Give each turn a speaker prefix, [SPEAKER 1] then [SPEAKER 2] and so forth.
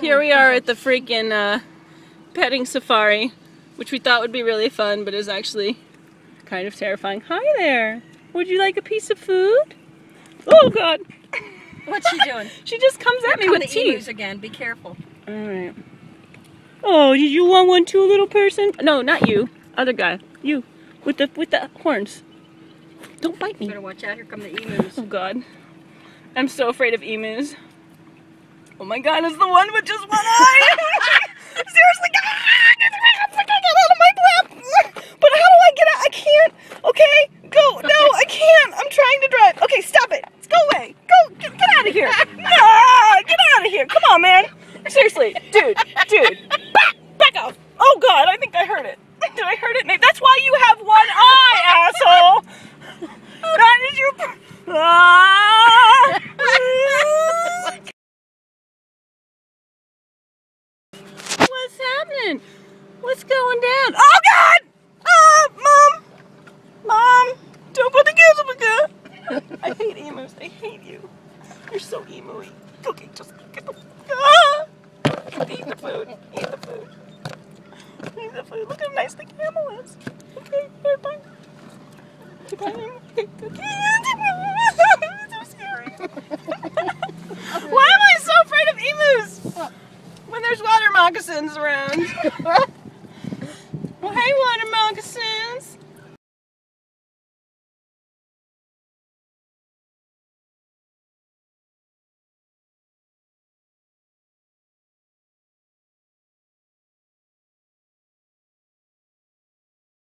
[SPEAKER 1] Here we are at the freaking uh, petting safari, which we thought would be really fun, but is actually kind of terrifying. Hi there. Would you like a piece of food? Oh God.
[SPEAKER 2] What's she doing?
[SPEAKER 1] She just comes at me
[SPEAKER 2] Come
[SPEAKER 1] with
[SPEAKER 2] the
[SPEAKER 1] teeth.
[SPEAKER 2] emus again. Be careful.
[SPEAKER 1] All right. Oh, did you want one too, little person? No, not you. Other guy. You. With the with the horns. Don't bite me.
[SPEAKER 2] Better watch out. Here come the emus.
[SPEAKER 1] Oh God. I'm so afraid of emus. Oh my God, it's the one with just one eye. Seriously, get get out of my lap. But how do I get out? I can't. Okay, go. No, I can't. I'm trying to drive. Okay, stop it. Go away. Go. Get, get out of here. Ah, get out of here. Come on, man. Seriously, dude, dude, back, back off. Oh God, I think I heard it. Did I hurt it? Nate? That's why you have one eye, asshole. That is your. Ah! What's happening? What's going down? Oh God! Ah, mom, mom, don't put the kids on the good. I hate emus. I hate you. You're so emo-y. Okay, just get the. Ah! Eat the food. Eat the food. Eat the food. Look how nice the camel is. Okay, here, bye. Goodbye. Okay, good. so scary. Why am I so afraid of emus? When there's water moccasins around. well, hey, water moccasins.